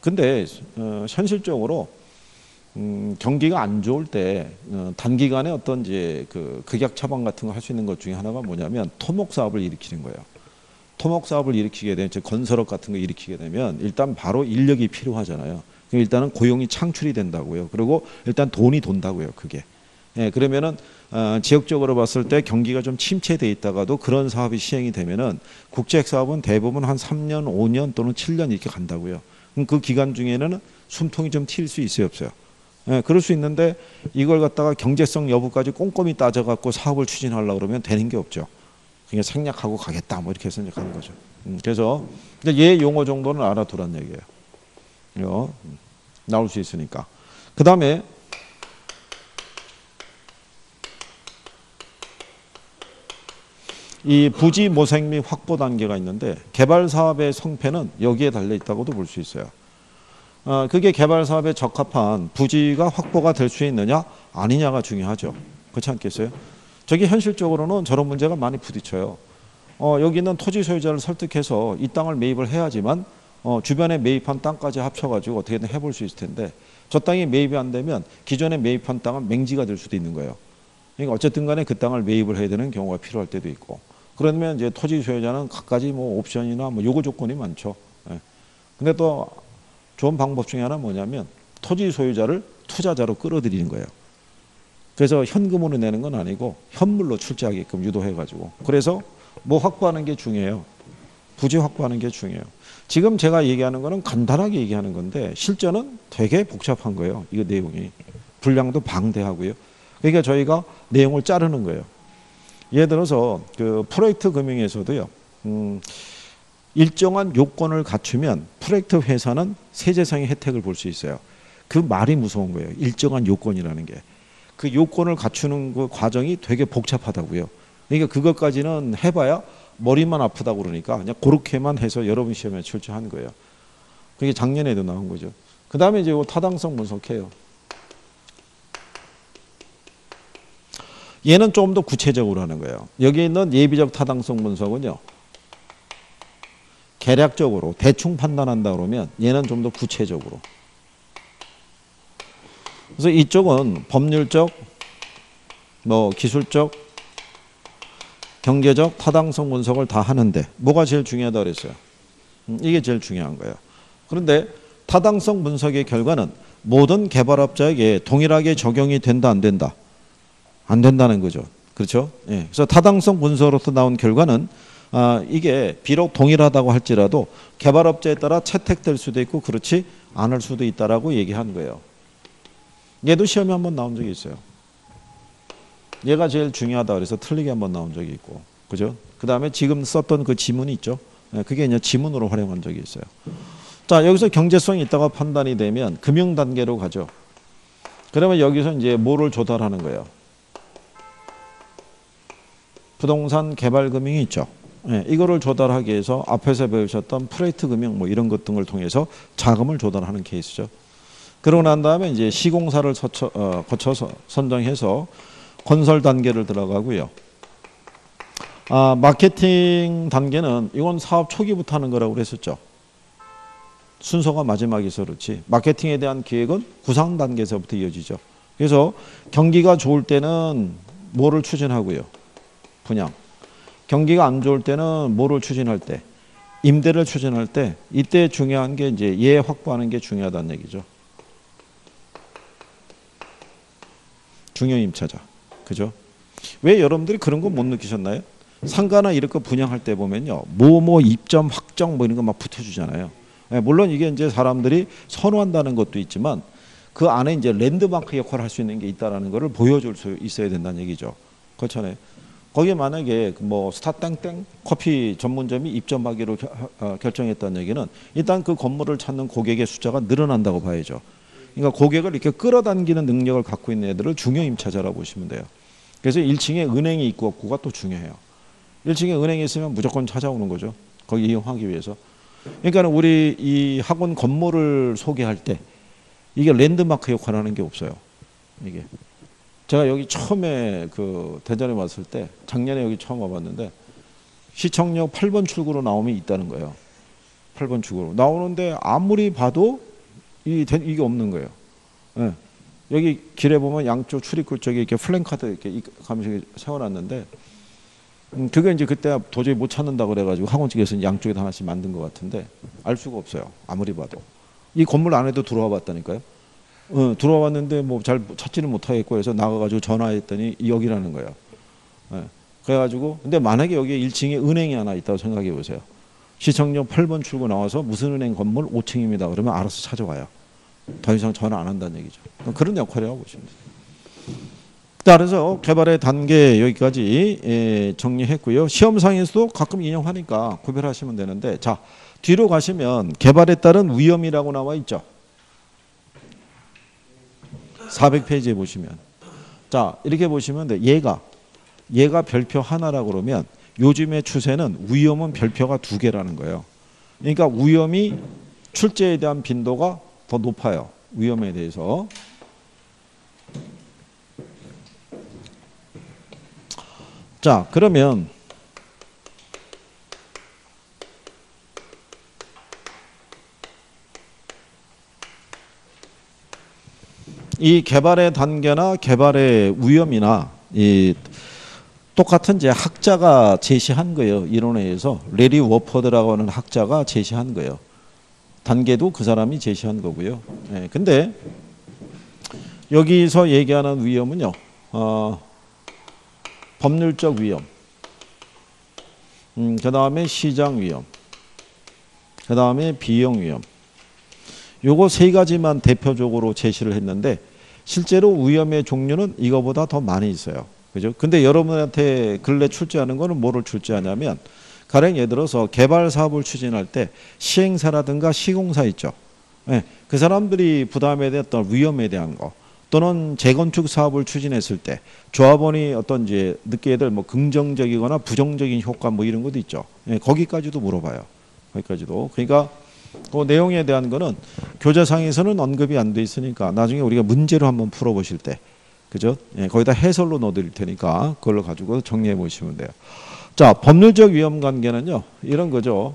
근데 어, 현실적으로 음, 경기가 안 좋을 때 어, 단기간에 어떤 이제 그 극약 처방 같은 거 할 수 있는 것 중에 하나가 뭐냐면 토목 사업을 일으키는 거예요. 토목 사업을 일으키게 되면 즉 건설업 같은 거 일으키게 되면 일단 바로 인력이 필요하잖아요. 일단은 고용이 창출이 된다고요. 그리고 일단 돈이 돈다고요. 그게. 예, 그러면은 어, 지역적으로 봤을 때 경기가 좀 침체돼 있다가도 그런 사업이 시행이 되면은 국책 사업은 대부분 한 3년, 5년 또는 7년 이렇게 간다고요. 그럼 그 기간 중에는 숨통이 좀 튈 수 있어요, 없어요? 예, 그럴 수 있는데 이걸 갖다가 경제성 여부까지 꼼꼼히 따져갖고 사업을 추진하려고 그러면 되는 게 없죠. 그냥 생략하고 가겠다 뭐 이렇게 생각하는 거죠. 음, 그래서 이제 얘 용어 정도는 알아두란 얘기예요. 이거 음, 나올 수 있으니까. 그 다음에 이 부지 모색 및 확보 단계가 있는데 개발 사업의 성패는 여기에 달려 있다고도 볼 수 있어요. 어, 그게 개발 사업에 적합한 부지가 확보가 될 수 있느냐 아니냐가 중요하죠. 그렇지 않겠어요? 저기 현실적으로는 저런 문제가 많이 부딪혀요. 어, 여기 있는 토지 소유자를 설득해서 이 땅을 매입을 해야지만 어, 주변에 매입한 땅까지 합쳐가지고 어떻게든 해볼 수 있을 텐데 저 땅이 매입이 안 되면 기존에 매입한 땅은 맹지가 될 수도 있는 거예요. 그러니까 어쨌든 간에 그 땅을 매입을 해야 되는 경우가 필요할 때도 있고 그러면 이제 토지 소유자는 갖가지 뭐 옵션이나 뭐 요구 조건이 많죠. 예. 근데 또 좋은 방법 중에 하나 뭐냐면 토지 소유자를 투자자로 끌어들이는 거예요. 그래서 현금으로 내는 건 아니고 현물로 출자하게끔 유도해가지고 그래서 뭐 확보하는 게 중요해요. 부지 확보하는 게 중요해요. 지금 제가 얘기하는 거는 간단하게 얘기하는 건데 실전은 되게 복잡한 거예요. 이거 내용이 분량도 방대하고요. 그러니까 저희가 내용을 자르는 거예요. 예를 들어서 그 프로젝트 금융에서도요. 음, 일정한 요건을 갖추면 프로젝트 회사는 세제상의 혜택을 볼 수 있어요. 그 말이 무서운 거예요. 일정한 요건이라는 게. 그 요건을 갖추는 그 과정이 되게 복잡하다고요. 그러니까 그것까지는 해봐야 머리만 아프다고 그러니까 그냥 그렇게만 해서 여러분 시험에 출제한 거예요. 그게 작년에도 나온 거죠. 그 다음에 이제 타당성 분석해요. 얘는 좀더 구체적으로 하는 거예요. 여기 있는 예비적 타당성 분석은요. 계략적으로 대충 판단한다 그러면 얘는 좀 더 구체적으로. 그래서 이쪽은 법률적, 뭐 기술적, 경제적 타당성 분석을 다 하는데 뭐가 제일 중요하다 그랬어요. 음, 이게 제일 중요한 거예요. 그런데 타당성 분석의 결과는 모든 개발업자에게 동일하게 적용이 된다 안 된다. 안 된다는 거죠. 그렇죠? 예. 그래서 타당성 분석으로서 나온 결과는 아, 이게 비록 동일하다고 할지라도 개발업자에 따라 채택될 수도 있고 그렇지 않을 수도 있다라고 얘기한 거예요. 얘도 시험에 한번 나온 적이 있어요. 얘가 제일 중요하다 그래서 틀리게 한번 나온 적이 있고, 그죠? 그 다음에 지금 썼던 그 지문이 있죠. 예, 그게 이제 지문으로 활용한 적이 있어요. 자, 여기서 경제성이 있다고 판단이 되면 금융 단계로 가죠. 그러면 여기서 이제 뭐를 조달하는 거예요? 부동산 개발 금융이 있죠. 예, 이거를 조달하기 위해서 앞에서 배우셨던 프레이트 금융 뭐 이런 것 등을 통해서 자금을 조달하는 케이스죠. 그러고 난 다음에 이제 시공사를 서쳐, 어, 거쳐서 선정해서 건설 단계를 들어가고요. 아, 마케팅 단계는 이건 사업 초기부터 하는 거라고 그랬었죠. 순서가 마지막에서 그렇지. 마케팅에 대한 기획은 구상 단계에서부터 이어지죠. 그래서 경기가 좋을 때는 뭐를 추진하고요. 분양. 경기가 안 좋을 때는 뭐를 추진할 때, 임대를 추진할 때 이때 중요한 게 이제 예 확보하는 게 중요하다는 얘기죠. 중요 임차자. 그죠? 왜 여러분들이 그런 거 못 느끼셨나요? 상가나 거 분양할 때 보면요. 뭐뭐 입점 확정 뭐 이런 거 막 붙여 주잖아요. 예, 물론 이게 이제 사람들이 선호한다는 것도 있지만 그 안에 이제 랜드마크 역할을 할 수 있는 게 있다라는 것을 보여줄 수 있어야 된다는 얘기죠. 그렇잖아요. 거기에 만약에 뭐 스타땡땡 커피 전문점이 입점하기로 어, 결정했다는 얘기는 일단 그 건물을 찾는 고객의 숫자가 늘어난다고 봐야죠. 그러니까 고객을 이렇게 끌어당기는 능력을 갖고 있는 애들을 중요 임차자라고 보시면 돼요. 그래서 1층에 은행이 있고 없고가 또 중요해요. 1층에 은행이 있으면 무조건 찾아오는 거죠. 거기 이용하기 위해서. 그러니까 우리 이 학원 건물을 소개할 때 이게 랜드마크 역할을 하는 게 없어요. 이게. 제가 여기 처음에 그 대전에 왔을 때 작년에 여기 처음 와봤는데 시청역 8번 출구로 나오면 있다는 거예요. 8번 출구로 나오는데 아무리 봐도 이 이게 없는 거예요. 네. 여기 길에 보면 양쪽 출입구 쪽에 이렇게 플랜카드 이렇게 가면서 세워놨는데 음, 그게 이제 그때 도저히 못 찾는다 그래가지고 학원 측에서 양쪽에 하나씩 만든 것 같은데 알 수가 없어요. 아무리 봐도 이 건물 안에도 들어와 봤다니까요. 어, 들어와 봤는데 뭐 잘 찾지는 못하겠고 해서 나가가지고 전화했더니 여기라는 거예요. 네. 그래가지고 근데 만약에 여기 1층에 은행이 하나 있다고 생각해 보세요. 시청역 8번 출구 나와서 무슨 은행 건물 5층입니다. 그러면 알아서 찾아와요. 더 이상 전화 안 한다는 얘기죠. 그런 역할이라고 보시면 돼요. 자, 그래서 개발의 단계 여기까지 예, 정리했고요. 시험상에서도 가끔 인용하니까 구별하시면 되는데 자 뒤로 가시면 개발에 따른 위험이라고 나와 있죠. 400페이지에 보시면 자 이렇게 보시면 돼. 얘가 얘가 별표 하나라 그러면 요즘의 추세는 위험은 별표가 두 개라는 거예요. 그러니까 위험이 출제에 대한 빈도가 더 높아요. 위험에 대해서. 자, 그러면 이 개발의 단계나 개발의 위험이나 이 똑같은 이제 학자가 제시한 거예요. 이론에 의해서 레리 워퍼드라고 하는 학자가 제시한 거예요. 단계도 그 사람이 제시한 거고요. 예, 근데 여기서 얘기하는 위험은요. 어, 법률적 위험. 음, 그 다음에 시장 위험. 그 다음에 비용 위험. 요거 세 가지만 대표적으로 제시를 했는데 실제로 위험의 종류는 이거보다 더 많이 있어요. 그죠? 근데 여러분한테 근래 출제하는 거는 뭐를 출제하냐면 가령 예를 들어서 개발 사업을 추진할 때 시행사라든가 시공사 있죠. 네, 그 사람들이 부담에 대한 위험에 대한 거 또는 재건축 사업을 추진했을 때 조합원이 어떤 이제 느끼게 될 뭐 긍정적이거나 부정적인 효과 뭐 이런 것도 있죠. 네, 거기까지도 물어봐요. 거기까지도. 그러니까 그 내용에 대한 거는 교재상에서는 언급이 안 돼 있으니까 나중에 우리가 문제로 한번 풀어보실 때 그죠? 예, 거기다 해설로 넣어드릴 테니까 그걸로 가지고 정리해 보시면 돼요. 자, 법률적 위험 관계는요, 이런 거죠.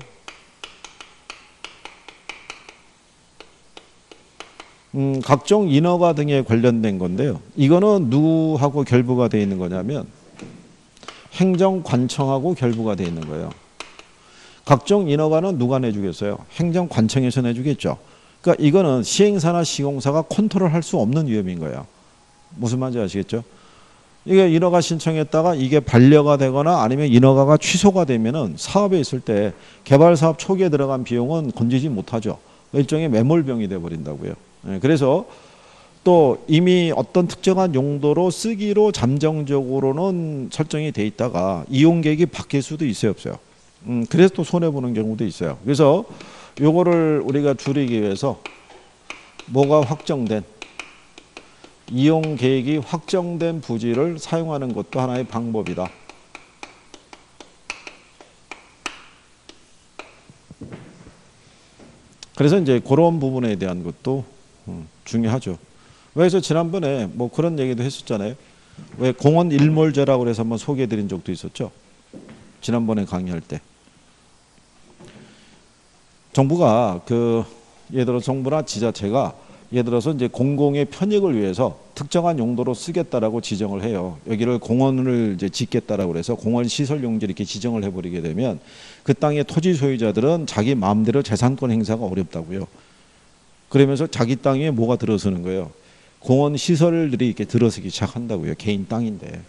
음, 각종 인허가 등에 관련된 건데요. 이거는 누구하고 결부가 되어 있는 거냐면 행정관청하고 결부가 되어 있는 거예요. 각종 인허가는 누가 내주겠어요? 행정관청에서 내주겠죠. 그러니까 이거는 시행사나 시공사가 컨트롤할 수 없는 위험인 거예요. 무슨 말인지 아시겠죠? 이게 인허가 신청했다가 이게 반려가 되거나 아니면 인허가가 취소가 되면은 사업에 있을 때 개발 사업 초기에 들어간 비용은 건지지 못하죠. 일종의 매몰병이 돼 버린다고요. 예, 그래서 또 이미 어떤 특정한 용도로 쓰기로 잠정적으로는 설정이 돼 있다가 이용 계획이 바뀔 수도 있어요, 없어요. 음, 그래서 또 손해 보는 경우도 있어요. 그래서 요거를 우리가 줄이기 위해서 뭐가 확정된 이용 계획이 확정된 부지를 사용하는 것도 하나의 방법이다. 그래서 이제 그런 부분에 대한 것도 음, 중요하죠. 그래서 지난번에 뭐 그런 얘기도 했었잖아요. 왜 공원 일몰제라고 그래서 한번 소개해 드린 적도 있었죠. 지난번에 강의할 때. 정부가 그 예를 들어 정부나 지자체가 예를 들어서 이제 공공의 편익을 위해서 특정한 용도로 쓰겠다라고 지정을 해요. 여기를 공원을 이제 짓겠다라고 그래서 공원 시설 용지 이렇게 지정을 해버리게 되면 그 땅의 토지 소유자들은 자기 마음대로 재산권 행사가 어렵다고요. 그러면서 자기 땅에 뭐가 들어서는 거예요. 공원 시설들이 이렇게 들어서기 시작한다고요. 개인 땅인데.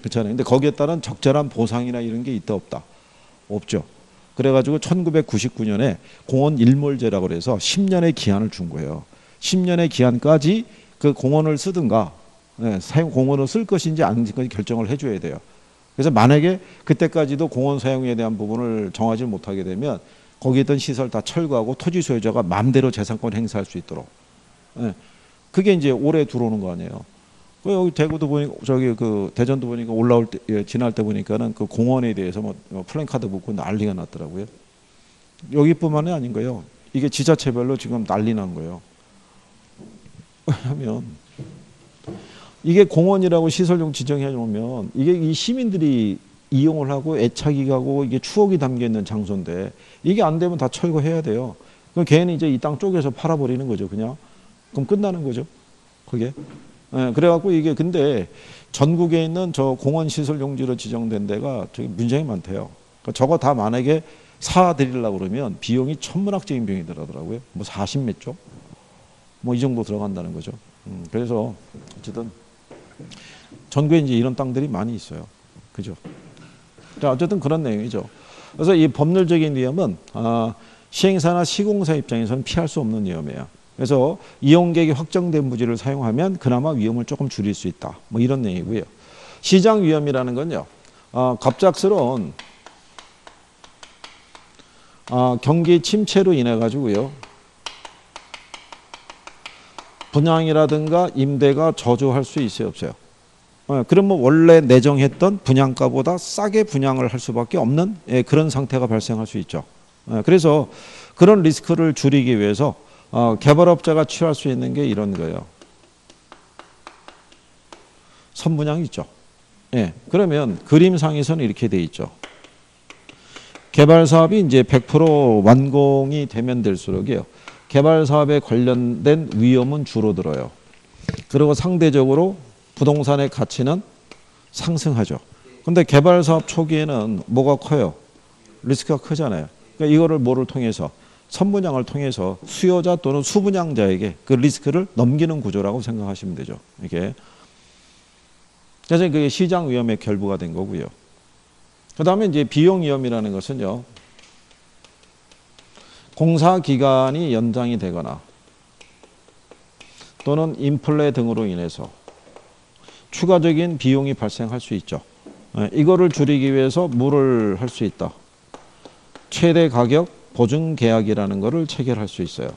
그렇잖아요. 근데 거기에 따른 적절한 보상이나 이런 게 있다 없다? 없죠. 그래가지고 1999년에 공원 일몰제라고 그래서 10년의 기한을 준 거예요. 10년의 기한까지 그 공원을 쓰든가 네, 사용 공원을 쓸 것인지 아닌지 결정을 해줘야 돼요. 그래서 만약에 그때까지도 공원 사용에 대한 부분을 정하지 못하게 되면 거기에 있던 시설 다 철거하고 토지 소유자가 마음대로 재산권 행사할 수 있도록. 네, 그게 이제 올해 들어오는 거 아니에요. 그 여기 대구도 보니까 저기 그 대전도 보니까 올라올 때 예, 지날 때 보니까는 그 공원에 대해서 뭐, 뭐 플랜카드 붙고 난리가 났더라고요. 여기뿐만이 아닌 거예요. 이게 지자체별로 지금 난리 난 거예요. 왜냐하면 이게 공원이라고 시설용 지정해 놓으면 이게 이 시민들이 이용을 하고 애착이 가고 이게 추억이 담겨 있는 장소인데 이게 안 되면 다 철거해야 돼요. 그럼 걔는 이제 이 땅 쪼개서 팔아버리는 거죠, 그냥. 그럼 끝나는 거죠, 그게. 예, 그래갖고 이게 근데 전국에 있는 저 공원 시설 용지로 지정된 데가 저기 굉장히 많대요. 그러니까 저거 다 만약에 사드리려고 그러면 비용이 천문학적인 비용이 들어더라고요. 뭐 40몇 조? 뭐 이 정도 들어간다는 거죠. 음, 그래서 어쨌든 전국에 이제 이런 땅들이 많이 있어요. 그죠? 자, 어쨌든 그런 내용이죠. 그래서 이 법률적인 위험은 아, 시행사나 시공사 입장에서는 피할 수 없는 위험이에요. 그래서 이용객이 확정된 부지를 사용하면 그나마 위험을 조금 줄일 수 있다. 뭐 이런 얘기고요. 시장 위험이라는 건요. 아, 갑작스러운 아, 경기 침체로 인해 가지고요. 분양이라든가 임대가 저조할 수 있어요, 없어요? 어, 그러면 원래 내정했던 분양가보다 싸게 분양을 할 수밖에 없는 예, 그런 상태가 발생할 수 있죠. 예, 그래서 그런 리스크를 줄이기 위해서 어, 개발업자가 취할 수 있는 게 이런 거예요. 선분양 있죠. 예, 그러면 그림상에서는 이렇게 돼 있죠. 개발 사업이 이제 100% 완공이 되면 될수록이요. 개발 사업에 관련된 위험은 줄어들어요. 그리고 상대적으로 부동산의 가치는 상승하죠. 근데 개발 사업 초기에는 뭐가 커요? 리스크가 크잖아요. 그러니까 이거를 뭐를 통해서 선분양을 통해서 수요자 또는 수분양자에게 그 리스크를 넘기는 구조라고 생각하시면 되죠. 이게 그래서 그게 시장 위험의 결부가 된 거고요. 그 다음에 이제 비용 위험이라는 것은요. 공사 기간이 연장이 되거나 또는 인플레 등으로 인해서 추가적인 비용이 발생할 수 있죠. 예, 이거를 줄이기 위해서 뭐를 할수 있다. 최대 가격 보증 계약이라는 것을 체결할 수 있어요.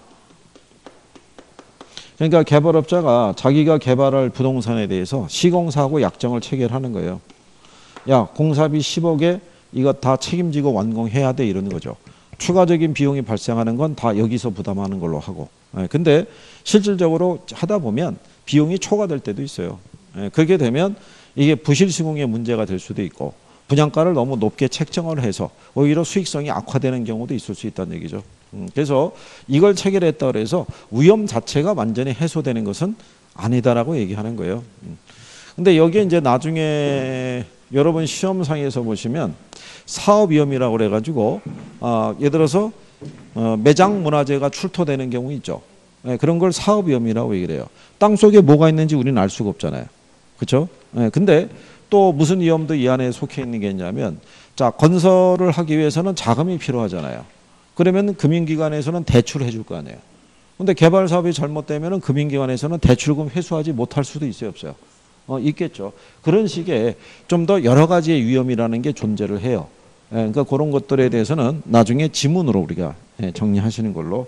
그러니까 개발업자가 자기가 개발할 부동산에 대해서 시공사하고 약정을 체결하는 거예요. 야, 공사비 10억에 이거 다 책임지고 완공해야 돼 이러는 거죠. 추가적인 비용이 발생하는 건 다 여기서 부담하는 걸로 하고. 예, 근데 실질적으로 하다 보면 비용이 초과될 때도 있어요. 예, 그렇게 되면 이게 부실 시공의 문제가 될 수도 있고 분양가를 너무 높게 책정을 해서 오히려 수익성이 악화되는 경우도 있을 수 있다는 얘기죠. 음, 그래서 이걸 체결했다 그래서 위험 자체가 완전히 해소되는 것은 아니다라고 얘기하는 거예요. 음. 근데 여기에 이제 나중에 여러분 시험상에서 보시면 사업 위험이라고 그래가지고 어, 예를 들어서 어, 매장 문화재가 출토되는 경우 있죠. 네, 그런 걸 사업 위험이라고 얘기를 해요. 땅 속에 뭐가 있는지 우리는 알 수가 없잖아요. 그렇죠? 네, 근데 또 무슨 위험도 이 안에 속해 있는 게 있냐면 자 건설을 하기 위해서는 자금이 필요하잖아요. 그러면 금융기관에서는 대출해 줄 거 아니에요. 근데 개발 사업이 잘못되면 금융기관에서는 대출금 회수하지 못할 수도 있어요, 없어요? 어, 있겠죠. 그런 식의 좀 더 여러 가지의 위험이라는 게 존재를 해요. 예, 그러니까 그런 것들에 대해서는 나중에 지문으로 우리가 예, 정리하시는 걸로.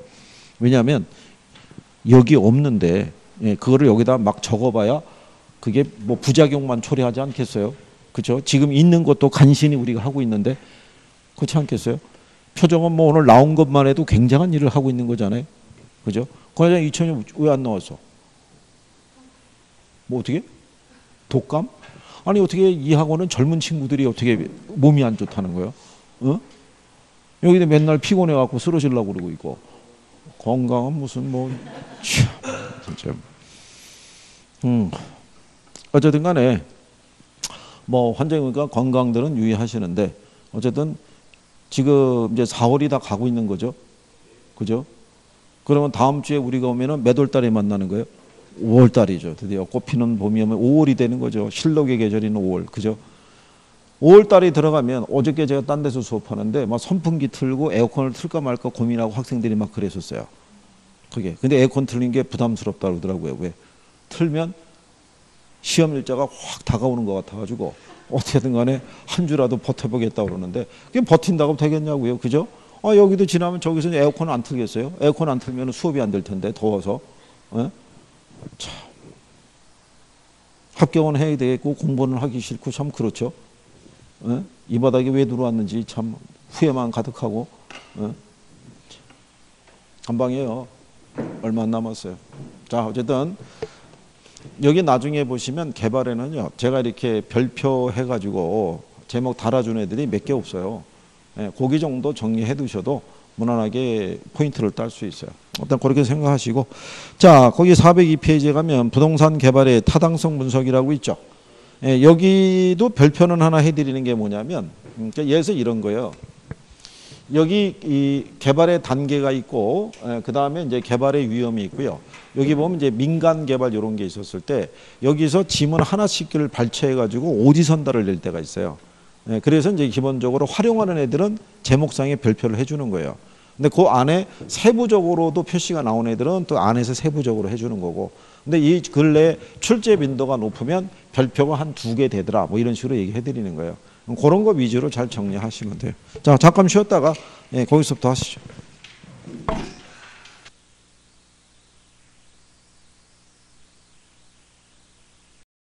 왜냐하면 여기 없는데 예, 그거를 여기다 막 적어봐야 그게 뭐 부작용만 초래하지 않겠어요? 그렇죠? 지금 있는 것도 간신히 우리가 하고 있는데 그렇지 않겠어요? 표정은 뭐 오늘 나온 것만 해도 굉장한 일을 하고 있는 거잖아요. 그죠? 과장 2000년 왜안 나왔어? 뭐 어떻게? 독감? 아니 어떻게 이 학원은 젊은 친구들이 어떻게 몸이 안 좋다는 거예요? 어? 여기도 맨날 피곤해 갖고 쓰러지려고 그러고 있고 건강은 무슨 뭐 참, 진짜 음 어쨌든 간에 뭐 환자니까 건강들은 유의하시는데 어쨌든 지금 이제 4월이 다 가고 있는 거죠. 그죠? 그러면 다음 주에 우리가 오면은 몇 월 달에 만나는 거예요? 5월 달이죠. 드디어 꽃피는 봄이 오면 5월이 되는 거죠. 실록의 계절인 5월. 그죠? 5월 달이 들어가면 어저께 제가 딴 데서 수업하는데 막 선풍기 틀고 에어컨을 틀까 말까 고민하고 학생들이 막 그랬었어요. 그게. 근데 에어컨 틀린 게 부담스럽다 그러더라고요. 왜? 틀면 시험 일자가 확 다가오는 것 같아가지고 어떻게든 간에 한 주라도 버텨보겠다 그러는데 그게 버틴다고 되겠냐고요. 그죠? 아, 여기도 지나면 저기서 에어컨 안 틀겠어요? 에어컨 안 틀면 수업이 안 될 텐데 더워서. 에? 참. 합격은 해야 되겠고 공부는 하기 싫고 참 그렇죠. 에? 이 바닥에 왜 들어왔는지 참 후회만 가득하고 에? 한 방이에요. 얼마 안 남았어요. 자 어쨌든 여기 나중에 보시면 개발에는요 제가 이렇게 별표 해가지고 제목 달아준 애들이 몇 개 없어요. 예, 고기 정도 정리해 두셔도 무난하게 포인트를 딸 수 있어요. 일단 그렇게 생각하시고 자 거기 402페이지에 가면 부동산 개발의 타당성 분석이라고 있죠. 예, 여기도 별표는 하나 해드리는 게 뭐냐면 그러니까 예를 들어서 이런 거예요. 여기 이 개발의 단계가 있고 예, 그 다음에 이제 개발의 위험이 있고요. 여기 보면 이제 민간 개발 이런 게 있었을 때 여기서 지문 하나씩을 발췌해 가지고 오지 선다를 낼 때가 있어요. 예, 그래서 이제 기본적으로 활용하는 애들은 제목상에 별표를 해주는 거예요. 근데 그 안에 세부적으로도 표시가 나온 애들은 또 안에서 세부적으로 해주는 거고. 근데 이 근래 출제 빈도가 높으면 별표가 한 두 개 되더라. 뭐 이런 식으로 얘기해 드리는 거예요. 그런 거 위주로 잘 정리하시면 돼요. 자, 잠깐 쉬었다가 예, 거기서부터 하시죠.